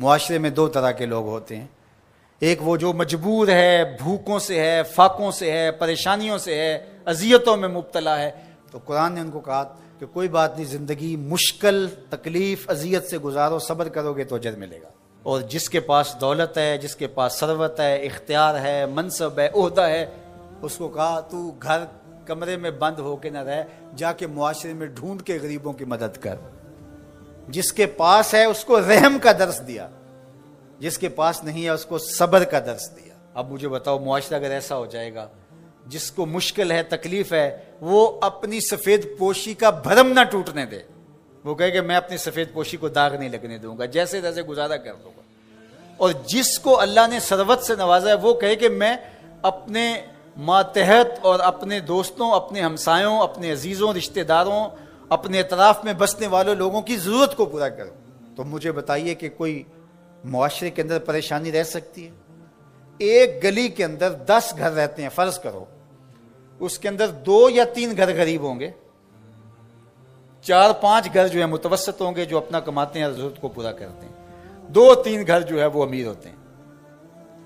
मुआशरे में दो तरह के लोग होते हैं। एक वो जो मजबूर है, भूखों से है, फाकों से है, परेशानियों से है, अजियतों में मुबतला है। तो कुरान ने उनको कहा कि कोई बात नहीं, ज़िंदगी मुश्किल, तकलीफ़, अजियत से गुजारो, सब्र करोगे तो अजर मिलेगा। और जिसके पास दौलत है, जिसके पास सरवत है, इख्तियार है, मनसब है उहदा है, उसको कहा, तू घर कमरे में बंद होके न रह, जाके मुआशरे में ढूंढ के गरीबों की मदद कर। जिसके पास है उसको रहम का दर्श दिया। जिसके पास नहीं है उसको सब्र का दर्श दिया। अब मुझे बताओ मुआशरा अगर ऐसा हो जाएगा, जिसको मुश्किल है, तकलीफ़ है, वो अपनी सफ़ेद पोशी का भरम ना टूटने दे। वो कहे कि मैं अपनी सफ़ेद पोशी को दाग नहीं लगने दूँगा, जैसे तैसे गुजारा कर दूँगा। और जिसको अल्लाह ने सरवत से नवाजा है, वो कहे कि मैं अपने मातहत और अपने दोस्तों, अपने हमसायों, अपने अजीज़ों, रिश्तेदारों अपने अतराफ में बसने वाले लोगों की ज़रूरत को पूरा करो। तो मुझे बताइए कि कोई मुआरे के अंदर परेशानी रह सकती है? एक गली के अंदर दस घर रहते हैं, फ़र्ज़ करो। उसके अंदर दो या तीन घर गरीब होंगे। चार पाँच घर जो है मुतवसत होंगे, जो अपना कमाते हैं ज़रूरत को पूरा करते हैं। दो तीन घर जो है वो अमीर होते हैं।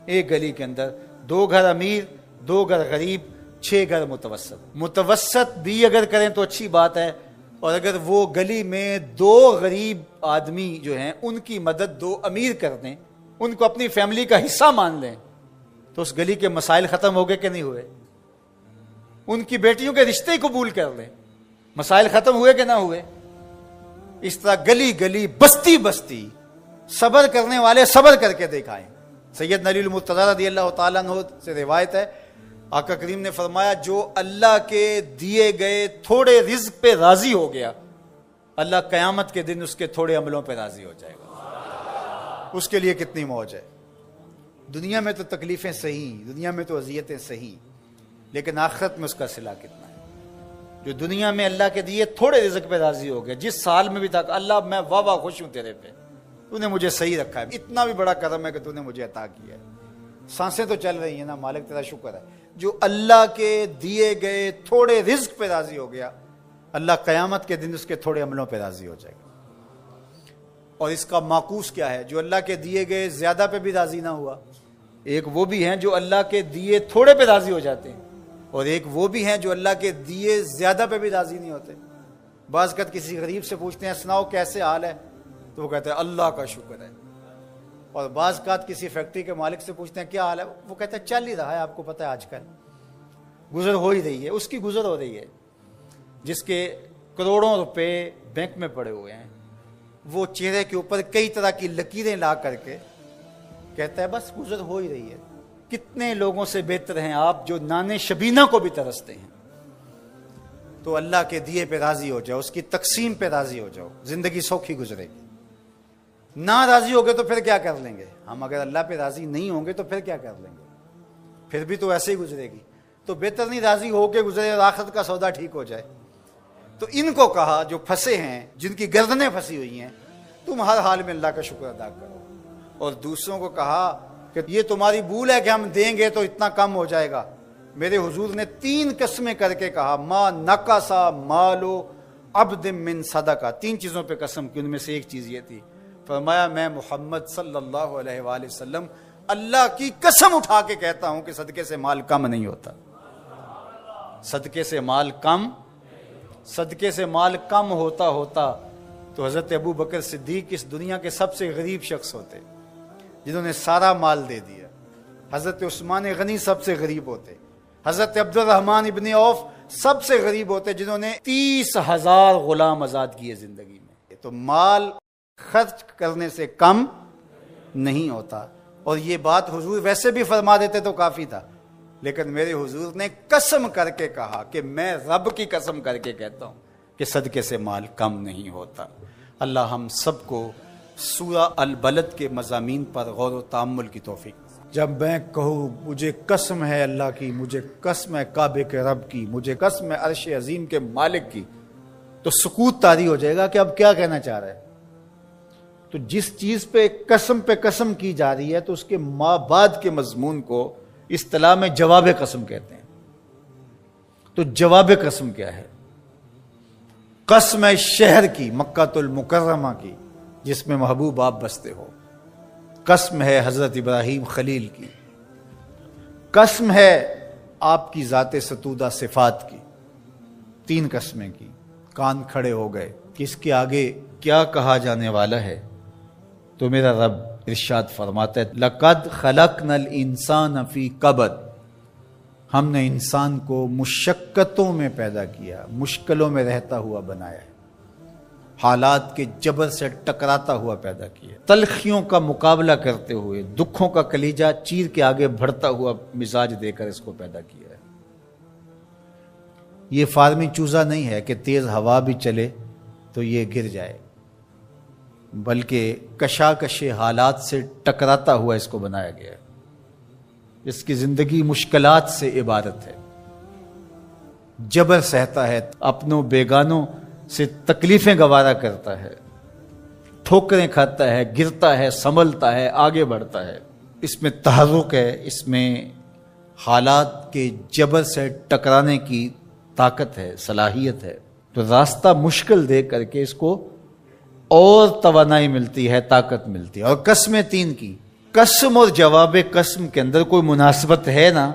एक गली के अंदर दो घर अमीर, दो घर गरीब, छह घर मुतवसत मुतवसत भी अगर करें तो अच्छी बात है और अगर वो गली में दो गरीब आदमी जो हैं, उनकी मदद दो अमीर कर दें, उनको अपनी फैमिली का हिस्सा मान लें तो उस गली के मसाइल ख़त्म हो गए कि नहीं हुए? उनकी बेटियों के रिश्ते कबूल कर लें। मसाइल ख़त्म हुए कि ना हुए? इस तरह गली गली, बस्ती बस्ती, सबर करने वाले सबर करके दिखाएँ। सैयद नली मुर्तज़ा रदी अल्लाह से रिवायत है आका करीम ने फरमाया, जो अल्लाह के दिए गए थोड़े रिज्क पे राज़ी हो गया, अल्लाह कयामत के दिन उसके थोड़े अमलों पे राज़ी हो जाएगा। उसके लिए कितनी मौज है। दुनिया में तो तकलीफें सही, दुनिया में तो अजियतें सही, लेकिन आखिरत में उसका सिला कितना है? जो दुनिया में अल्लाह के दिए थोड़े रिजक पे राज़ी हो गया, जिस साल में भी था, अल्लाह, मैं वाह वाह खुश हूँ तेरे पे। तूने मुझे सही रखा है। इतना भी बड़ा कदम है कि तूने मुझे अता किया है। साँसें तो चल रही हैं ना, मालिक तेरा शुक्र है। जो अल्लाह के दिए गए थोड़े रिस्क पे राज़ी हो गया, अल्लाह कयामत के दिन उसके थोड़े अमलों पे राज़ी हो जाएगा। और इसका माकूस क्या है? जो अल्लाह के दिए गए ज़्यादा पे भी राज़ी ना हुआ, एक वो भी हैं जो अल्लाह के दिए थोड़े पे राज़ी हो जाते हैं, और एक वो भी हैं जो अल्लाह के दिए ज़्यादा पे भी राज़ी नहीं होते। बाज़त किसी गरीब से पूछते हैं, सुनाओ कैसे हाल है? तो वो कहते हैं, अल्लाह का शुक्र है। और बाज़ात किसी फैक्ट्री के मालिक से पूछते हैं, क्या हाल है? वो कहते हैं, चल ही रहा है, आपको पता है आजकल। गुजर हो ही रही है, उसकी गुजर हो रही है। जिसके करोड़ों रुपए बैंक में पड़े हुए हैं, वो चेहरे के ऊपर कई तरह की लकीरें ला करके कहता है, बस गुजर हो ही रही है। कितने लोगों से बेहतर हैं आप जो नाने शबीना को भी तरसते हैं। तो अल्लाह के दिए पे राज़ी हो जाओ, उसकी तकसीम पे राज़ी हो जाओ, ज़िंदगी सौखी गुजरेगी। ना राज़ी हो गए तो फिर क्या कर लेंगे? हम अगर अल्लाह पे राज़ी नहीं होंगे तो फिर क्या कर लेंगे? फिर भी तो ऐसे ही गुजरेगी। तो बेहतर नहीं राज़ी होके गुजरे और आखिरत का सौदा ठीक हो जाए। तो इनको कहा, जो फंसे हैं, जिनकी गर्दनें फंसी हुई हैं, तुम हर हाल में अल्लाह का शुक्र अदा करो। और दूसरों को कहा कि ये तुम्हारी भूल है कि हम देंगे तो इतना कम हो जाएगा। मेरे हुजूर ने तीन कस्में करके कहा, माँ नकासा मालो अब मिन सदा का तीन चीज़ों पे कसम की उनमें से एक चीज़ ये थी फरमाया, मैं मोहम्मद सल्लल्लाहु अलैहि वसल्लम अल्लाह की कसम उठा के कहता हूँ कि सदके से माल कम नहीं होता। सदके से माल कम, सदके से माल कम होता होता तो हज़रत अबू बकर सिद्दीक इस दुनिया के सबसे गरीब शख्स होते, जिन्होंने सारा माल दे दिया। हज़रत उस्मान गनी सबसे गरीब होते, हज़रत अब्दुलरहमान इबन औफ सबसे गरीब होते, जिन्होंने तीस हज़ार गुलाम आज़ाद किए ज़िंदगी में। तो माल खर्च करने से कम नहीं होता। और ये बात हुजूर वैसे भी फरमा देते तो काफ़ी था। लेकिन मेरे हुजूर ने कसम करके कहा कि मैं रब की कसम करके कहता हूँ कि सदके से माल कम नहीं होता। अल्लाह हम सबको सूरा अल बलद के मजामी पर गौर तमुल की तोफ़ी जब मैं कहूँ, मुझे कसम है अल्लाह की, मुझे कसम है काबे के रब की, मुझे कसम है अरश अजीम के मालिक की तो सुकूत तारी हो जाएगा कि अब क्या कहना चाह रहे हैं। तो जिस चीज़ पे कसम पे कसम की जा रही है तो उसके माँ बाद के मजमून को इस तला में जवाब कसम कहते हैं। तो जवाब कसम क्या है? कसम है शहर की मक्का मुकर्रमा की, जिसमें महबूब आप बसते हो। कसम है हज़रत इब्राहिम खलील की। कसम है आपकी ज़ात सतूदा सिफात की। तीन कस्में की। कान खड़े हो गए। किसके आगे क्या कहा जाने वाला है? तो मेरा रब इर्शाद फरमाता है, लकद खलक नल इंसान अफी कबद हमने इंसान को मुशक्क़तों में पैदा किया, मुश्किलों में रहता हुआ बनाया हालात के जबर से टकराता हुआ पैदा किया तलखियों का मुकाबला करते हुए, दुखों का कलीजा चीर के आगे बढ़ता हुआ मिजाज देकर इसको पैदा किया है। ये फार्मी चूजा नहीं है कि तेज हवा भी चले तो ये गिर जाए। बल्कि कशाकश हालात से टकराता हुआ इसको बनाया गया है। इसकी ज़िंदगी मुश्किलात से इबारत है। जबर सहता है, अपनों बेगानों से तकलीफें गवारा करता है। ठोकरें खाता है, गिरता है, संभलता है, आगे बढ़ता है। इसमें तहरुक है, इसमें हालात के जबर से टकराने की ताकत है, सलाहियत है। तो रास्ता मुश्किल दे करके इसको और तवानाई मिलती है, ताकत मिलती है। और कस्में तीन की। कसम और जवाब कसम के अंदर कोई मुनासिबत है ना?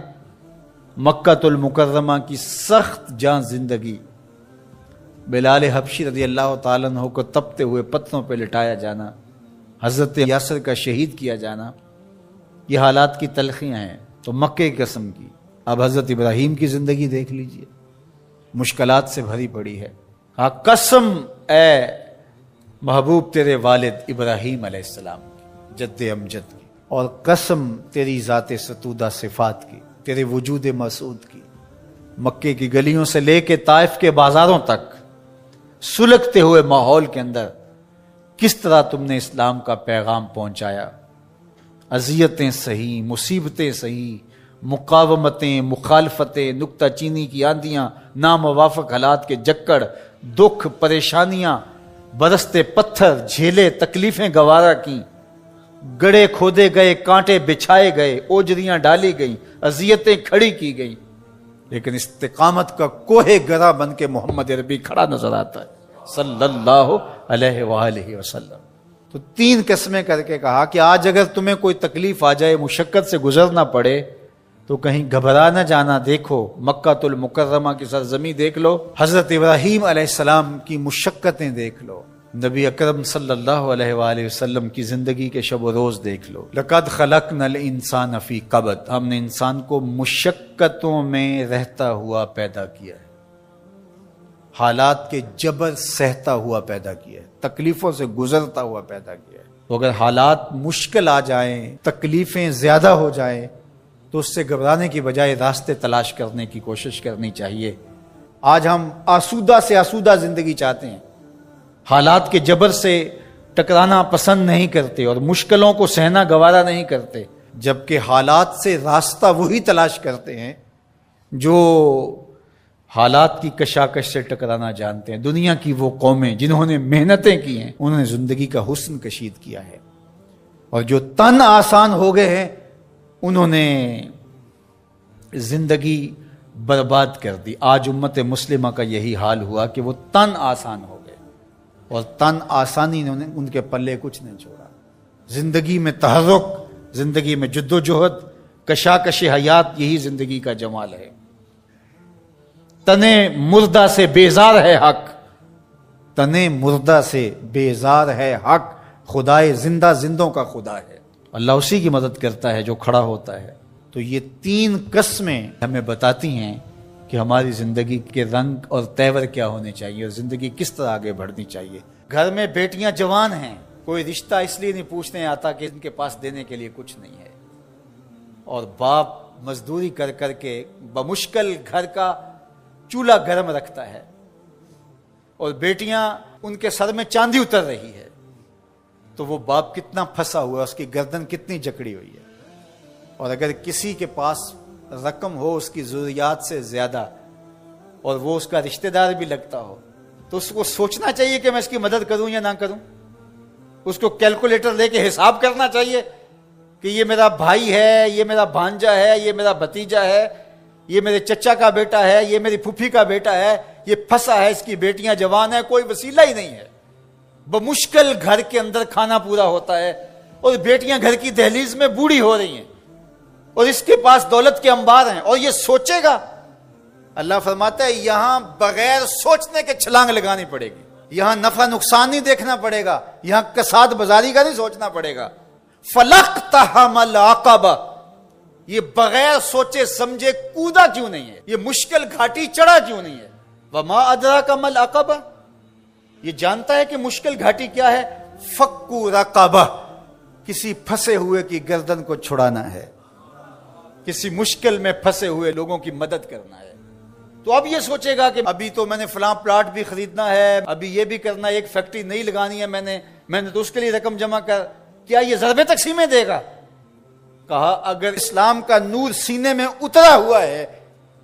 मक्तुल मुकर्रमा की सख्त जान ज़िंदगी। बिलाल हबशी रज़ी अल्लाह तु को तपते हुए पत्थरों पर लिटाया जाना। हज़रत यासर का शहीद किया जाना। ये हालात की तलखियाँ हैं तो मक्के की कसम की। अब हज़रत इब्राहिम की ज़िंदगी देख लीजिए। मुश्किल से भरी पड़ी है। हाँ कसम, ए महबूब तेरे वालिद इब्राहिम अलैहिस्सलाम की, जद्द अमजद की, और कसम तेरी ज़ात सतूदा सिफात की, तेरे वजूद मसूद की। मक्के की गलियों से लेके ताइफ के बाजारों तक सुलगते हुए माहौल के अंदर किस तरह तुमने इस्लाम का पैगाम पहुँचाया? अजियतें सही, मुसीबतें सही, मुकावमतें, मुखालफतें नुकता चीनी की आंधियाँ, नामवाफक हालात के जक्कड़, दुख, परेशानियाँ बरसते पत्थर, झेले तकलीफें गवारा की। गड़े खोदे गए, कांटे बिछाए गए, ओजरियाँ डाली गई, अजियतें खड़ी की गई। लेकिन इस्तेकामत का कोहे गरा बन के मोहम्मद अरबी खड़ा नज़र आता है। सल्लल्लाहु अलैहि वसल्लम। तो तीन किस्में करके कहा कि आज अगर तुम्हें कोई तकलीफ़ आ जाए, मुशक्क़त से गुजरना पड़े तो कहीं घबरा न जाना, देखो, मक्कातुल मुकर्रमा की सरजमी देख लो, हज़रत इब्राहिम अलैहिस्सलाम की मुशक्क़तें देख लो, नबी अकरम सल्लल्लाहु अलैहि वसल्लम की ज़िंदगी के शब रोज़ देख लो। लकद खलक नल इंसान अफ़ी कबत हमने इंसान को मुशक्क़तों में रहता हुआ पैदा किया है। हालात के जबर सहता हुआ पैदा किया है, तकलीफ़ों से गुजरता हुआ पैदा किया है। तो अगर हालात मुश्किल आ जाएँ, तकलीफ़ें ज़्यादा हो जाएँ तो उससे घबराने की बजाय रास्ते तलाश करने की कोशिश करनी चाहिए। आज हम आसूदा से आसूदा ज़िंदगी चाहते हैं। हालात के जबर से टकराना पसंद नहीं करते और मुश्किलों को सहना गवारा नहीं करते, जबकि हालात से रास्ता वही तलाश करते हैं, जो हालात की कशाकश से टकराना जानते हैं। दुनिया की वो कौमें जिन्होंने मेहनतें की हैं, उन्होंने ज़िंदगी का हुस्न कशीद किया है। और जो तन आसान हो गए हैं उन्होंने ज़िंदगी बर्बाद कर दी। आज उम्मत मुस्लिमा का यही हाल हुआ कि वो तन आसान हो गए। और तन आसानी ने उन्हें उनके पल्ले कुछ नहीं छोड़ा। ज़िंदगी में तहरुक, ज़िंदगी में जद्दोजहद, कशाकश हयात, यही ज़िंदगी का जमाल है। तने मुर्दा से बेजार है हक। तने मुर्दा से बेजार है हक। खुदाए ज़िंदा जिंदों का खुदा है। अल्लाह उसी की मदद करता है जो खड़ा होता है। तो ये तीन कस्में हमें बताती हैं कि हमारी ज़िंदगी के रंग और तेवर क्या होने चाहिए और ज़िंदगी किस तरह आगे बढ़नी चाहिए। घर में बेटियाँ जवान हैं, कोई रिश्ता इसलिए नहीं पूछने आता कि इनके पास देने के लिए कुछ नहीं है। और बाप मजदूरी कर करके बमुश्किल घर का चूल्हा गर्म रखता है और बेटियाँ उनके सर में चांदी उतर रही है। तो वो बाप कितना फंसा हुआ है, उसकी गर्दन कितनी जकड़ी हुई है। और अगर किसी के पास रकम हो, उसकी ज़रूरियात से ज़्यादा, और वो उसका रिश्तेदार भी लगता हो तो उसको सोचना चाहिए कि मैं इसकी मदद करूँ या ना करूँ। उसको कैलकुलेटर लेके हिसाब करना चाहिए कि ये मेरा भाई है, ये मेरा भांजा है, ये मेरा भतीजा है, ये मेरे चचा का बेटा है, ये मेरी फूफी का बेटा है, ये फंसा है, इसकी बेटियाँ जवान है, कोई वसीला ही नहीं है। बमुश्किल घर के अंदर खाना पूरा होता है और बेटियाँ घर की दहलीज में बूढ़ी हो रही हैं और इसके पास दौलत के अंबार हैं और ये सोचेगा। अल्लाह फरमाता है, यहाँ बगैर सोचने के छलांग लगानी पड़ेगी। यहाँ नफा नुकसान नहीं देखना पड़ेगा। यहाँ कसाद बाजारी का नहीं सोचना पड़ेगा। फलक तहमल आकाबा। ये बगैर सोचे, समझे कूदा क्यों नहीं है? ये मुश्किल घाटी चढ़ा क्यों नहीं है? वमा अदरा का मल अकबा ये जानता है कि मुश्किल घाटी क्या है? फक्कू रकाबा। किसी फंसे हुए की गर्दन को छुड़ाना है। किसी मुश्किल में फंसे हुए लोगों की मदद करना है। तो अब ये सोचेगा कि अभी तो मैंने फलां प्लाट भी खरीदना है, अभी ये भी करना है, एक फैक्ट्री नहीं लगानी है मैंने मैंने तो उसके लिए रकम जमा कर, क्या ये जरबे तकसीमें देगा? कहा, अगर इस्लाम का नूर सीने में उतरा हुआ है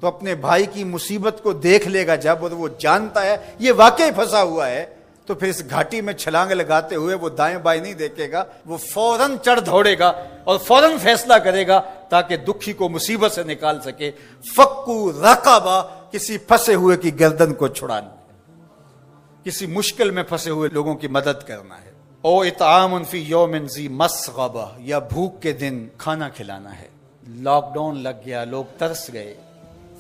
तो अपने भाई की मुसीबत को देख लेगा जब वो जानता है, ये वाकई फंसा हुआ है तो फिर इस घाटी में छलांग लगाते हुए वो दाएँ बाएँ नहीं देखेगा, वो फ़ौरन चढ़ दौड़ेगा और फ़ौरन फैसला करेगा ताकि दुखी को मुसीबत से निकाल सके। फक्कू रकाबा, किसी फंसे हुए की गर्दन को छुड़ाना। किसी मुश्किल में फंसे हुए लोगों की मदद करना है। ओ इताम फ़ी योमजी मसगबा, या भूख के दिन खाना खिलाना है। लॉकडाउन लग गया, लोग तरस गए।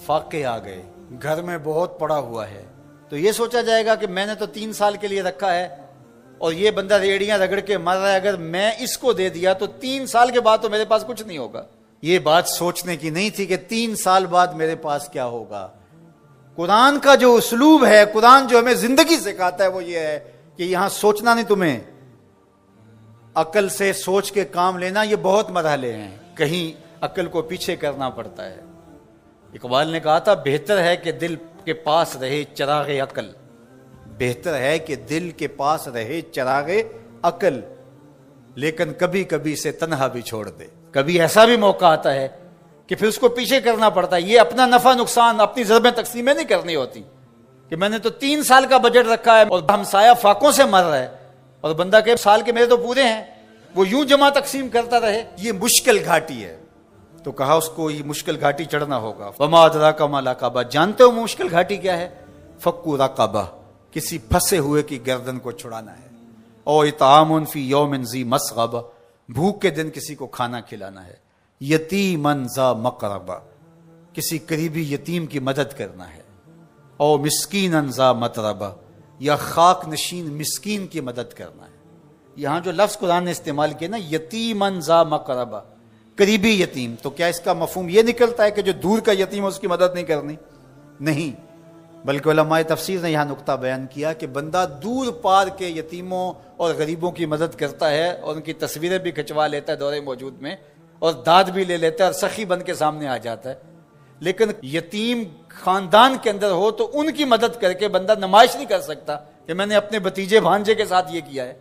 फाके आ गए। घर में बहुत पड़ा हुआ है। तो ये सोचा जाएगा कि मैंने तो तीन साल के लिए रखा है और ये बंदा रेडियाँ रगड़ के मर रहा है। अगर मैं इसको दे दिया तो तीन साल के बाद तो मेरे पास कुछ नहीं होगा। ये बात सोचने की नहीं थी कि तीन साल बाद मेरे पास क्या होगा। कुरान का जो उसलूब है, कुरान जो हमें ज़िंदगी सिखाता है, वो ये है कि यहाँ सोचना नहीं तुम्हें। अकल से सोच के काम लेना, ये बहुत मरहले हैं। कहीं अकल को पीछे करना पड़ता है। इकबाल ने कहा था बेहतर है कि दिल के पास रहे चरागे अकल. बेहतर है कि दिल के पास रहे चरागे अकल लेकिन कभी कभी इसे तनहा भी छोड़ दे। कभी ऐसा भी मौका आता है कि फिर उसको पीछे करना पड़ता है। ये अपना नफा नुकसान अपनी जरबें तकसीमें नहीं करनी होती कि मैंने तो तीन साल का बजट रखा है और हमसाया फाकों से मर रहा है और बंदा के साल के मेरे तो पूरे हैं। वो यूँ जमा तकसीम करता रहे। ये मुश्किल घाटी है। तो कहा उसको, ये मुश्किल घाटी चढ़ना होगा। वमा का माला काबा जानते हो मुश्किल घाटी क्या है? फक्कू रकाबा। किसी फंसे हुए की गर्दन को छुड़ाना है। और इतामन फ़ी योमिन जी मसगबा। भूख के दिन किसी को खाना खिलाना है। यतीमन जा मकरबा। किसी करीबी यतीम की मदद करना है। और मिसकीन अनजा मतरबा। या खाक नशीन मिसकीन की मदद करना है। यहाँ जो लफ्ज कुरान ने इस्तेमाल किया ना, यतीमन जा मकरबा। करीबी यतीम। तो क्या इसका मफहम यह निकलता है कि जो दूर का यतीम है, उसकी मदद नहीं करनी? नहीं। बल्कि तफसीर ने यहाँ नुकता बयान किया कि बंदा दूर पार के यतीमों और गरीबों की मदद करता है और उनकी तस्वीरें भी खिंचवा लेता है दौरे मौजूद में और दाद भी ले लेता है और सखी बन के सामने आ जाता है। लेकिन यतीम खानदान के अंदर हो तो उनकी मदद करके बंदा नमाइश नहीं कर सकता कि मैंने अपने भतीजे भांजे के साथ ये किया है।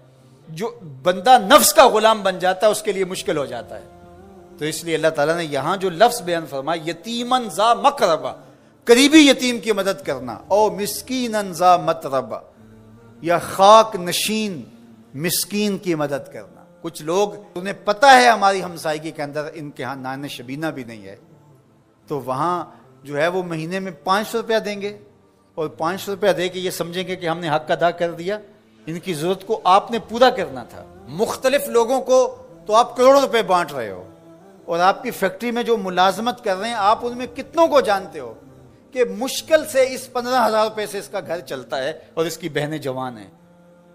जो बंदा नफ्स का गुलाम बन जाता है, उसके लिए मुश्किल हो जाता है। तो इसलिए अल्लाह ताला ने यहाँ जो लफ्ज बयान फरमाया, यतीमन जा मकरबा, करीबी यतीम की मदद करना। ओ मिसकीन जा मतरबा, या खाक नशीन मिसकीन की मदद करना। कुछ लोग उन्हें पता है हमारी हमसाइगी के अंदर इनके यहाँ नान शबीना भी नहीं है। तो वहाँ जो है वो महीने में पाँच सौ रुपया देंगे। और पाँच सौ रुपया दे के ये समझेंगे कि हमने हक अदा कर दिया। इनकी ज़रूरत को आपने पूरा करना था। मुख्तलिफ़ लोगों को तो आप करोड़ों रुपए बांट रहे हो। और आपकी फैक्ट्री में जो मुलाजमत कर रहे हैं, आप उनमें कितनों को जानते हो कि मुश्किल से इस पंद्रह हज़ार रुपए से इसका घर चलता है और इसकी बहनें जवान हैं?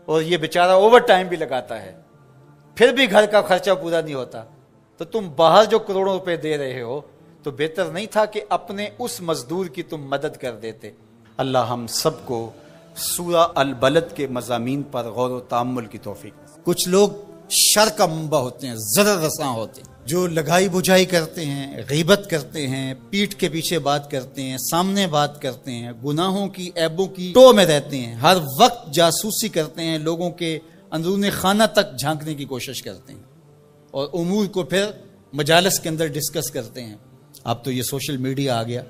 और ये बेचारा ओवर टाइम भी लगाता है। फिर भी घर का खर्चा पूरा नहीं होता। तो तुम बाहर जो करोड़ों रुपए दे रहे हो तो बेहतर नहीं था कि अपने उस मजदूर की तुम मदद कर देते। अल्लाह हम सबको सूरा अल बलद के मजामी पर गौर तमल की तोफ़ी कुछ लोग शर का मुंबा होते हैं जर रसा होते हैं। जो लगाई बुझाई करते हैं, गीबत करते हैं, पीठ के पीछे बात करते हैं, सामने बात करते हैं, गुनाहों की, ऐबों की टो में रहते हैं, हर वक्त जासूसी करते हैं, लोगों के अंदरून खाना तक झांकने की कोशिश करते हैं। और उमूर को फिर मजालस के अंदर डिस्कस करते हैं। अब तो ये सोशल मीडिया आ गया।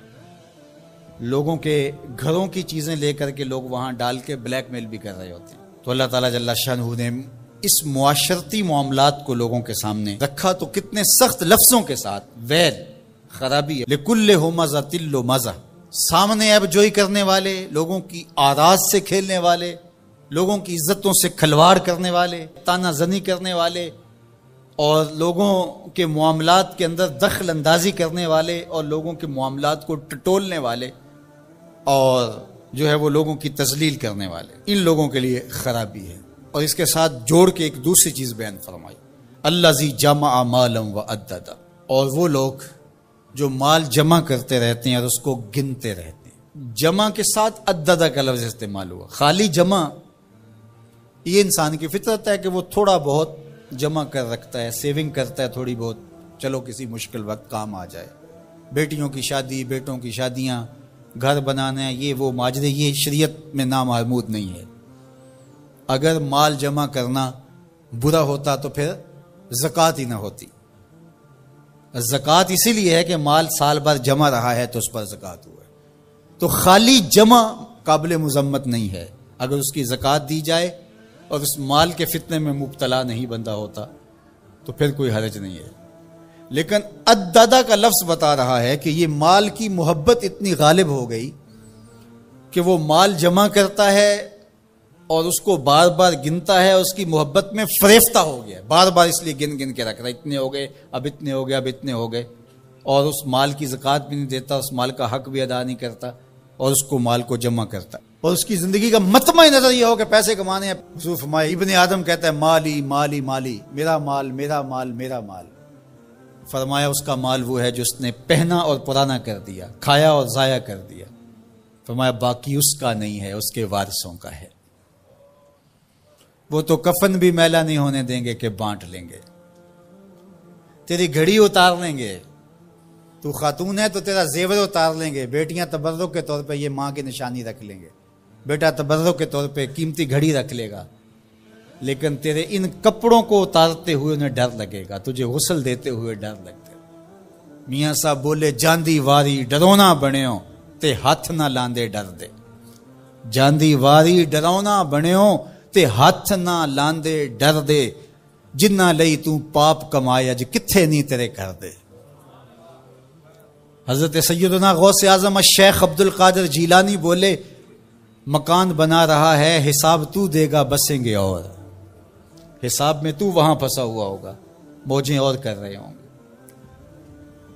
लोगों के घरों की चीज़ें लेकर के लोग वहाँ डाल के ब्लैकमेल भी कर रहे होते हैं। तो अल्लाह ताला जल्ला शाह ने इस मुआशरती मामलात को लोगों के सामने रखा तो कितने सख्त लफ्जों के साथ। वैद खराबी, लिकुल्ले हो मज़ा तिल्लो मज़ा। सामने अब जोई करने वाले, लोगों की आराज से खेलने वाले, लोगों की इज्जतों से खलवाड़ करने वाले ताना जनी करने वाले, और लोगों के मामला के अंदर दखल अंदाजी करने वाले, और लोगों के मामला को टटोलने वाले, और जो है वो लोगों की तजलील करने वाले। इन लोगों के लिए खराबी है। और इसके साथ जोड़ के एक दूसरी चीज़ बयान फरमाई। अल्लाह जी जमा मालम व अदा और वो लोग जो माल जमा करते रहते हैं और उसको गिनते रहते हैं। जमा के साथ अदा का लफ्ज इस्तेमाल हुआ। खाली जमा, ये इंसान की फितरत है कि वो थोड़ा बहुत जमा कर रखता है, सेविंग करता है थोड़ी बहुत। चलो किसी मुश्किल वक्त काम आ जाए। बेटियों की शादी, बेटों की शादियाँ, घर बनाना ये वो माजरे, ये शरीयत में नामहमूद नहीं है। अगर माल जमा करना बुरा होता तो फिर जक़ात ही ना होती। जक़ात इसीलिए है कि माल साल भर जमा रहा है तो उस पर जक़ात हुआ है। तो खाली जमा काबिल मजम्मत नहीं है। अगर उसकी जक़ात दी जाए और उस माल के फितने में मुबतला नहीं बंदा होता तो फिर कोई हरज नहीं है। लेकिन अदादा का लफ्ज बता रहा है कि ये माल की मोहब्बत इतनी गालिब हो गई कि वो माल जमा करता है और उसको बार बार गिनता है, उसकी मोहब्बत में फरेफ्ता हो गया बार बार इसलिए गिन गिन के रख रहा है, इतने हो गए, अब इतने हो गए, अब इतने हो गए। और उस माल की जक़ात भी नहीं देता, उस माल का हक भी अदा नहीं करता, और उसको माल को जमा करता। और उसकी ज़िंदगी का मतमा नज़र यह हो कि पैसे कमाने हैं। इबन आदम कहता है, माली माली माली, मेरा माल मेरा माल मेरा माल। फरमाया, उसका माल वो है जो उसने पहना और पुराना कर दिया, खाया और ज़ाया कर दिया। फरमाया, बाकी उसका नहीं है, उसके वारसों का है। वो तो कफन भी मैला नहीं होने देंगे कि बांट लेंगे। तेरी घड़ी उतार लेंगे। तू खातून है तो तेरा जेवर उतार लेंगे। बेटियाँ तबर्रुक के तौर पे ये माँ की निशानी रख लेंगे। बेटा तबर्रुक के तौर पे कीमती घड़ी रख लेगा। लेकिन तेरे इन कपड़ों को उतारते हुए उन्हें डर लगेगा। तुझे गुसल देते हुए डर लगते। मियाँ साहब बोले, जांदी वारी, डरोना बने ते हाथ ना लांदे डर दे। जांदी वारी, डरौना बने हाथ ना लांदे डर दे जिन्ना लई तू पाप कमाए अज किथे नहीं तेरे कर दे हज़रत सैदना गौस आज़म शेख अब्दुल कादिर जीलानी बोले मकान बना रहा है हिसाब तू देगा बसेंगे और हिसाब में तू वहाँ फंसा हुआ होगा मौजें और कर रहे होंगे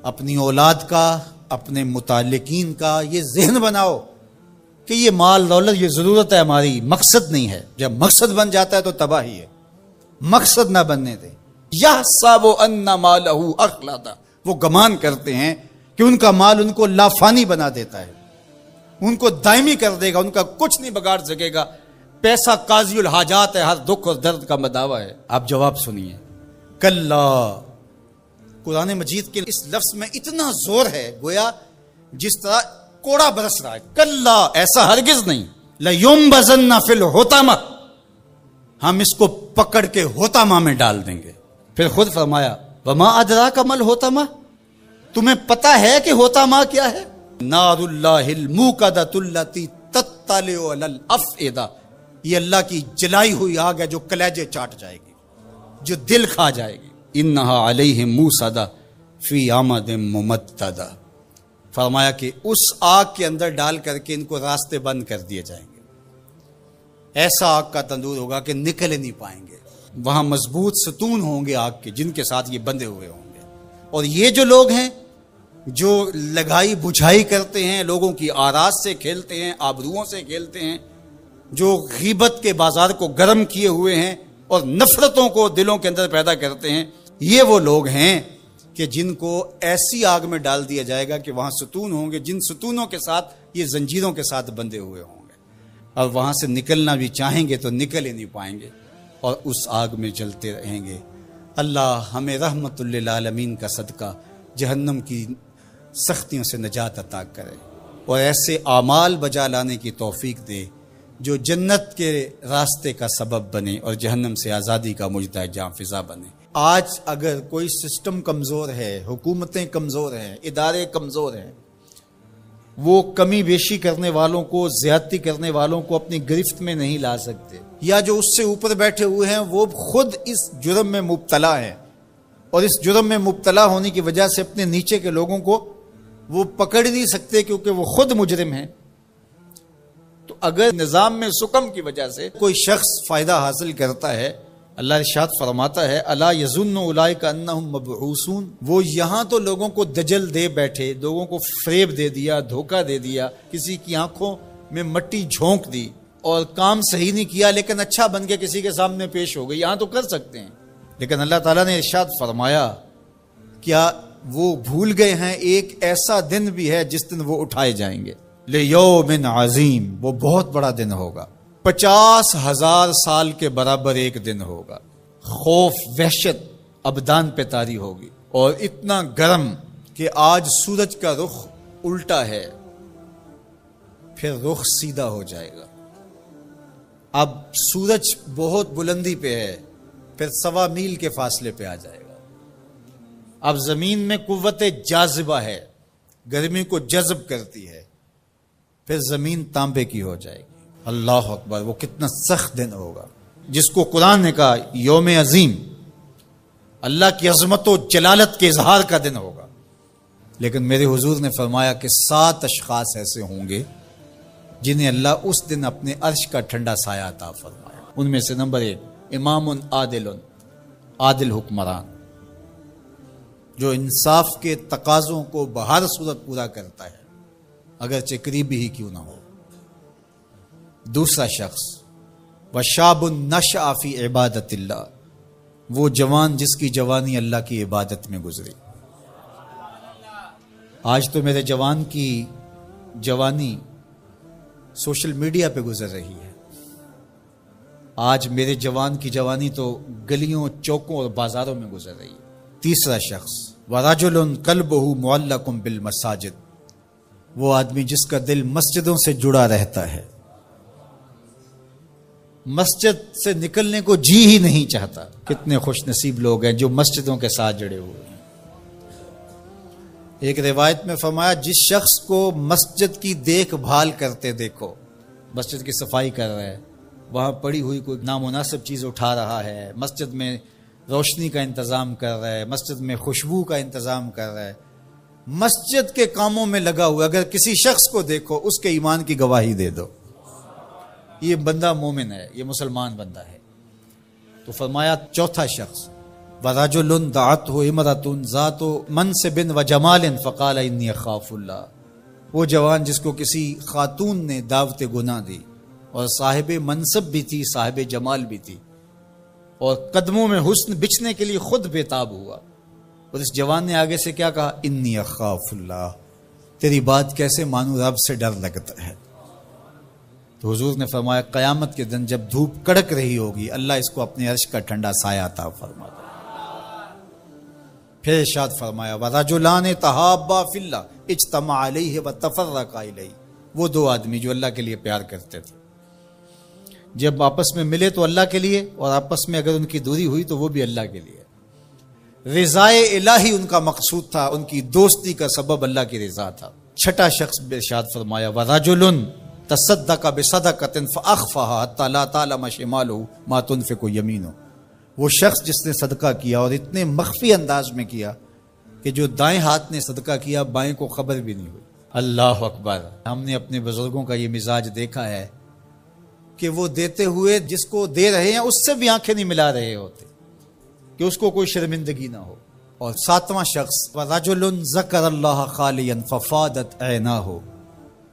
अपनी औलाद का अपने मुतालिकीन का ये जहन बनाओ कि ये माल दौलत, ये ज़रूरत है हमारी, मकसद नहीं है। जब मकसद बन जाता है तो तबाही है मकसद ना बनने दे। यह साबो अन्ना मालहू अखलादा। वो गमान करते हैं कि उनका माल उनको लाफानी बना देता है। उनको दायमी कर देगा, उनका कुछ नहीं बगाड़ सकेगा। पैसा काजियुल हाजात है, हर दुख और दर्द का मदावा है। आप जवाब सुनिए। कल्ला। कुरान मजीद के इस लफ्ज में इतना ज़ोर है, गोया, जिस तरह कोड़ा बरस रहा है, कल्ला ऐसा हरगिज नहीं। लयुम बजन्ना फिल होतामा, हम इसको पकड़ के होतामा में डाल देंगे। फिर खुद फरमाया, वमा अदरा कमल होतामा? तुम्हें पता है कि होतामा क्या है? ये अल्लाह की जलाई हुई आग है जो कलेजे चाट जाएगी, जो दिल खा जाएगी। इन नहा मूसदा फ़ी आमद मुमतदा फरमाया कि उस आग के अंदर डाल करके इनको रास्ते बंद कर दिए जाएँगे। ऐसा आग का तंदूर होगा कि निकल नहीं पाएँगे। वहाँ मज़बूत सतून होंगे आग के, जिनके साथ ये बंधे हुए होंगे। और ये जो लोग हैं, जो लगाई बुझाई करते हैं, लोगों की आराज से खेलते हैं, आबरुओं से खेलते हैं, जो गीबत के बाज़ार को गर्म किए हुए हैं और नफरतों को दिलों के अंदर पैदा करते हैं, ये वो लोग हैं कि जिनको ऐसी आग में डाल दिया जाएगा कि वहाँ सुतून होंगे, जिन सुतूनों के साथ ये जंजीरों के साथ बंधे हुए होंगे। और वहाँ से निकलना भी चाहेंगे तो निकल ही नहीं पाएँगे और उस आग में जलते रहेंगे। अल्लाह हमें रहमतुल्लामीन का सदका जहन्नम की सख्तियों से नजात अता करे और ऐसे आमाल बजा लाने की तोफीक दे जो जन्नत के रास्ते का सबब बने और जहन्नम से आज़ादी का मुजदा जाम फिजा बने। आज अगर कोई सिस्टम कमज़ोर है, हुकूमतें कमज़ोर हैं, इदारे कमज़ोर हैं, वो कमी बेशी करने वालों को, ज्यादती करने वालों को अपनी गिरफ्त में नहीं ला सकते। या जो उससे ऊपर बैठे हुए हैं, वो खुद इस जुर्म में मुबतला है। और इस जुर्म में मुबतला होने की वजह से अपने नीचे के लोगों को वो पकड़ नहीं सकते क्योंकि वो खुद मुजरिम है। तो अगर निज़ाम में सुकम की वजह से कोई शख्स फ़ायदा हासिल करता है अल्लाह इरशाद फरमाता है, अला यजुन उलाय का अन्ना मबूसून वो यहाँ तो लोगों को दजल दे बैठे, लोगों को फ्रेब दे दिया, धोखा दे दिया, किसी की आँखों में मट्टी झोंक दी और काम सही नहीं किया, लेकिन अच्छा बन के किसी के सामने पेश हो गई। यहाँ तो कर सकते हैं। लेकिन अल्लाह ताला ने इरशाद फरमाया, क्या वो भूल गए हैं? एक ऐसा दिन भी है जिस दिन वो उठाए जाएँगे। ले यो मिन अजीम, वो बहुत बड़ा दिन होगा। पचास हज़ार साल के बराबर एक दिन होगा। खौफ, वहशत, अबदान पे तारी होगी। और इतना गर्म कि आज सूरज का रुख उल्टा है, फिर रुख सीधा हो जाएगा। अब सूरज बहुत बुलंदी पे है, फिर सवा मील के फासले पे आ जाएगा। अब ज़मीन में कुत जाजिबा है, गर्मी को जज्ब करती है, फिर ज़मीन तांबे की हो जाएगी। अल्लाह अकबर, वो कितना सख्त दिन होगा। जिसको कुरान ने कहा, योम अजीम, अल्लाह की अजमत व जलालत के इजहार का दिन होगा। लेकिन मेरे हुजूर ने फरमाया कि सात अशखास ऐसे होंगे, जिन्हें अल्लाह उस दिन अपने अर्श का ठंडा साया था फरमाया उनमें से नंबर एक इमाम आदिल आदिल हुक्मरान, जो इंसाफ के तकाजों को बहर सूरत पूरा करता है अगर करीबी ही क्यों ना हो। दूसरा शख्स वशाब नश आफी इबादत वो जवान जिसकी जवानी अल्लाह की इबादत में गुजरी। आज तो मेरे जवान की जवानी सोशल मीडिया पे गुजर रही है। आज मेरे जवान की जवानी तो गलियों, चौकों और बाजारों में गुजर रही है। तीसरा शख्स वराजुल कल बहु मुल्लकुम बिल मसाजिद, वो आदमी जिसका दिल मस्जिदों से जुड़ा रहता है। मस्जिद से निकलने को जी ही नहीं चाहता। कितने खुश नसीब लोग हैं जो मस्जिदों के साथ जुड़े हुए हैं। एक रिवायत में फरमाया, जिस शख्स को मस्जिद की देखभाल करते देखो, मस्जिद की सफ़ाई कर रहा है, वहाँ पड़ी हुई कोई नामुनासिब चीज़ उठा रहा है, मस्जिद में रोशनी का इंतज़ाम कर रहा है, मस्जिद में खुशबू का इंतज़ाम कर रहा है, मस्जिद के कामों में लगा हुआ, अगर किसी शख्स को देखो, उसके ईमान की गवाही दे दो। ये बंदा मोमिन है, ये मुसलमान बंदा है। तो फरमाया, चौथा शख्स वराजुल दात हो इमरतुन ज़ात मन से बिन व जमाल फ़काल इन्नी खाफुल्ला वो जवान जिसको किसी खातून ने दावत गुना दी, और साहिब मनसब भी थी, साहिब जमाल भी थी, और कदमों में हुस्न बिछने के लिए खुद बेताब हुआ। और इस जवान ने आगे से क्या कहा? इन्नी अखाफुल्ला तेरी बात कैसे मानू? रब से डर लगता है। तो हजूर ने फरमाया, कयामत के दिन जब धूप कड़क रही होगी, अल्लाह इसको अपने अर्श का ठंडा साया था फरमा फिर इशाद फरमाया वराजुलान तहाबा फिल्ला इजतमा है व तफर्रका वो दो आदमी जो अल्लाह के लिए प्यार करते थे। जब आपस में मिले तो अल्लाह के लिए, और आपस में अगर उनकी दूरी हुई तो वो भी अल्लाह के लिए। रिजाए इलाही उनका मकसूद था, उनकी दोस्ती का सबब अल्लाह की रिजा था। छठा शख्स बेशाद फरमाया वराजुलन तसदा का बेसदा कतन फ़ाफ़ा तला मातुन फ़े को यमीन। हो वो शख्स जिसने सदका किया और इतने मख्फी अंदाज में किया कि जो दाएँ हाथ ने सदका किया बाएँ को खबर भी नहीं हुई। अल्लाह अकबर। हमने अपने बुज़ुर्गों का ये मिजाज देखा है कि वो देते हुए जिसको दे रहे हैं उससे भी आँखें नहीं मिला रहे होते कि उसको कोई शर्मिंदगी ना हो। और सातवां शख्स रजुल जकर अल्लाह खालियन फफादत ऐना हो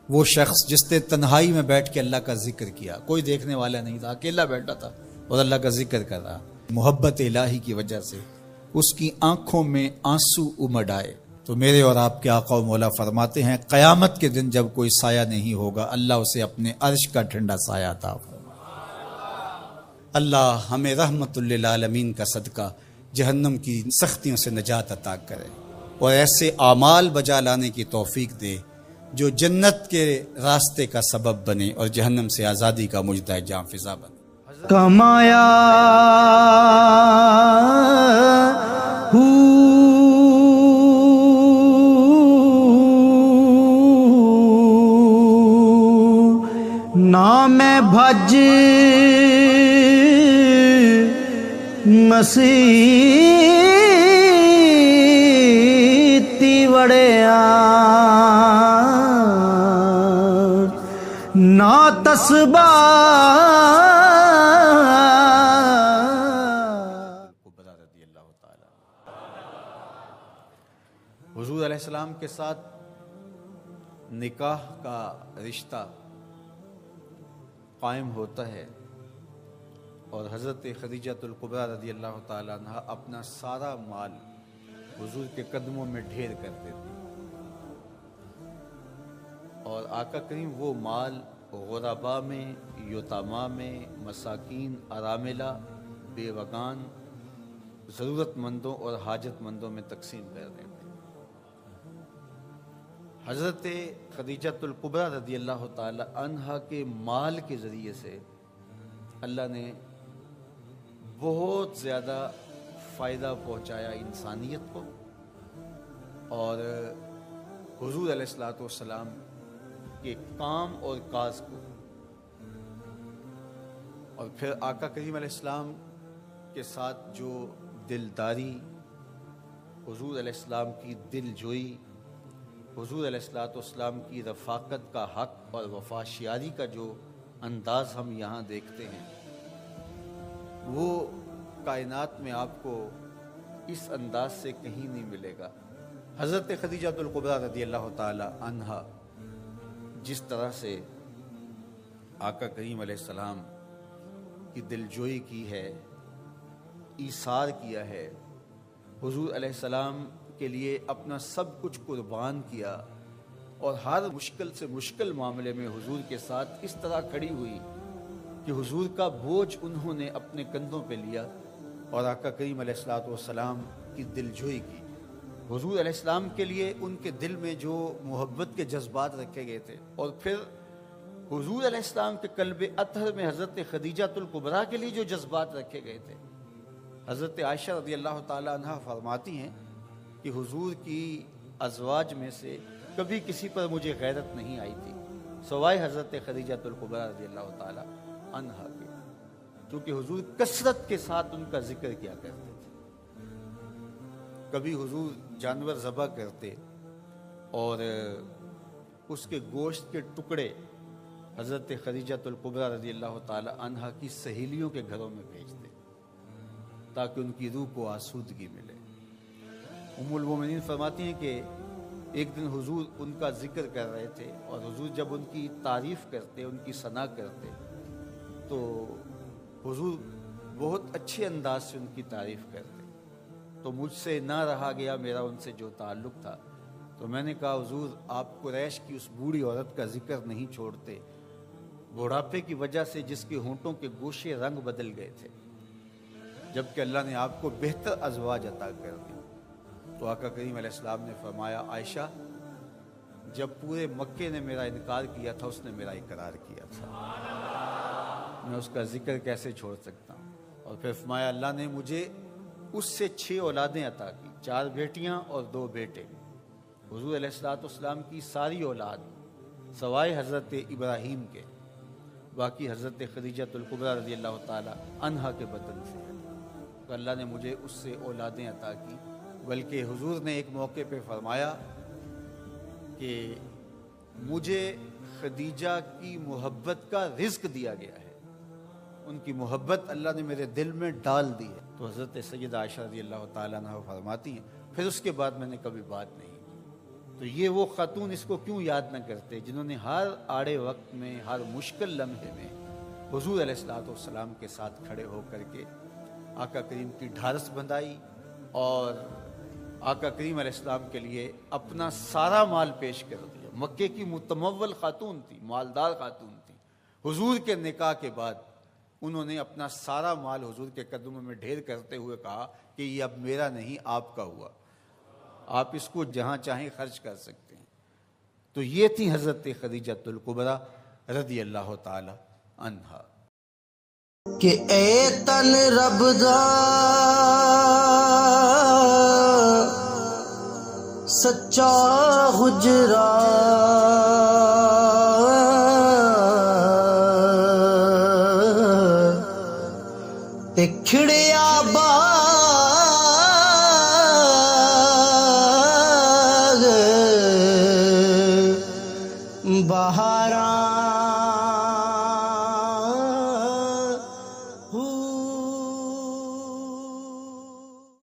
वो शख्स जिसने तन्हाई में बैठ के अल्लाह का ज़िक्र किया। कोई देखने वाला नहीं था, अकेला बैठा था और अल्लाह का ज़िक्र कर रहा। मोहब्बत इलाही की वजह से उसकी आँखों में आँसू उमड़ आए। तो मेरे और आपके आका मौला फरमाते हैं, कयामत के दिन जब कोई साया नहीं होगा, अल्लाह उसे अपने अर्श का ठंडा साया था अल्लाह हमें रहमतुल्लामीन का सदका जहन्नम की सख्तियों से नजात अता करे और ऐसे आमाल बजा लाने की तोफीक दे जो जन्नत के रास्ते का सबब बने और जहन्नम से आज़ादी का मुजदा जाम फिजा बने। कमाया ना मैं भज मसीती वड़िया तस्बा। हजूर आसमाम के साथ निकाह का रिश्ता कायम होता है और हज़रत खदीजतुल्कुबरा रदी अल्लाह तह अपना सारा माल हजूर के कदमों में ढेर कर देती और आका करीम वो माल गुरबा में, योतामा में, मसाकिन आरामिला बेवगान, ज़रूरतमंदों और हाजतमंदों में तकसीम कर देते हज़रत खदीजतुल्कुबरा रदी अल्लाह तहा के माल के ज़रिए से अल्लाह ने बहुत ज़्यादा फ़ायदा पहुँचाया इंसानियत को और हजूर सलाम के काम और काज को। और फिर आका करीम इस्लाम के साथ जो दिलदारी, हजूर अलैहिस्सलाम की दिल जोई, हजूर अलैहिस्सलाम की रफ़ाकत का हक और वफाशियारी का जो अंदाज़ हम यहाँ देखते हैं, वो कायनात में आपको इस अंदाज से कहीं नहीं मिलेगा। हज़रत खदीजातुल्कुबरा रदी अल्लाह तहा जिस तरह से आका करीम सलाम की दिलजोई की है ईसार किया है, हुजूर सलाम के लिए अपना सब कुछ कुर्बान किया और हर मुश्किल से मुश्किल मामले में हुजूर के साथ इस तरह खड़ी हुई कि हुजूर का बोझ उन्होंने अपने कंधों पे लिया और आका करीम सलाम की दिलजोई की। हजूर अलैहिस्सलाम के लिए उनके दिल में जो मोहब्बत के जज्बात रखे गए थे। और फिर हजूर अलैहिस्सलाम के कल्ब अतहर में हज़रत खदीजातुल्कुबरा के लिए जो जज्बात रखे गए थे। हज़रत आयशा रदी अल्लाह तह फरमाती हैं कि हुजूर की अजवाज में से कभी किसी पर मुझे गैरत नहीं आई थी। सवाए हज़रत खदीजातुल्कुबरा रज़ी अल्लाह तहा के, क्योंकि हुजूर कसरत के साथ उनका ज़िक्र किया करते थे। कभी हुजूर जानवर ज़बह करते और उसके गोश्त के टुकड़े हज़रत खदीजतुल्कुबरा रज़ी अल्लाह तहा की सहेलियों के घरों में भेजते ताकि उनकी रूह को आसूदगी मिले। उमुलमिन फरमाती हैं कि एक दिन हुजूर उनका ज़िक्र कर रहे थे और हुजूर जब उनकी तारीफ़ करते, उनकी सना करते तो हुजूर बहुत अच्छे अंदाज से उनकी तारीफ़ करते। तो मुझसे ना रहा गया, मेरा उनसे जो ताल्लुक़ था। तो मैंने कहा, हजूर, आप कुरैश की उस बूढ़ी औरत का ज़िक्र नहीं छोड़ते। बुढ़ापे की वजह से जिसके होंठों के गोशे रंग बदल गए थे, जबकि अल्लाह ने आपको बेहतर अजवाज अता कर दी तो आका करीम अलैहिस्सलाम ने फरमाया, आयशा, जब पूरे मक्के ने मेरा इनकार किया था, उसने मेरा इकरार किया था। मैं उसका ज़िक्र कैसे छोड़ सकता हूँ? और फिर फरमाया, अल्लाह ने मुझे उससे छः औलादें अता की। चार बेटियाँ और दो बेटे। हजूर अलैहिस्सलाम की सारी औलाद सवाए हज़रत इब्राहीम के, बाकी हज़रत खदीजतुल्कुबरा रज़ी अल्लाह तहा के बदन से। तो अल्लाह ने मुझे उससे औलादें अता की, बल्कि हुजूर ने एक मौके पे फरमाया कि मुझे खदीजा की मोहब्बत का रिस्क दिया गया है। उनकी मोहब्बत अल्लाह ने मेरे दिल में डाल दी है। तो हज़रत सैद आयशा रज़ी अल्लाह तह फरमाती हैं, फिर उसके बाद मैंने कभी बात नहीं तो ये वो ख़ातून इसको क्यों याद न करते, जिन्होंने हर आड़े वक्त में, हर मुश्किल लम्हे में हजूर सलाम के साथ खड़े होकर के आका करीम की ढारस बंधाई और आका करीम अलैहिस्सलाम के लिए अपना सारा माल पेश कर दिया। मक्के की मुतमवल खातून थी, मालदार खातून थी। हुजूर के निकाह के बाद उन्होंने अपना सारा माल हुजूर के कदमों में ढेर करते हुए कहा कि ये अब मेरा नहीं, आपका हुआ। आप इसको जहाँ चाहें खर्च कर सकते हैं। तो ये थी हज़रत खदीजतुल्कुबरा रदी अल्लाह तहा कि ए तन रबदा सच्चा गुजरा देखड़िया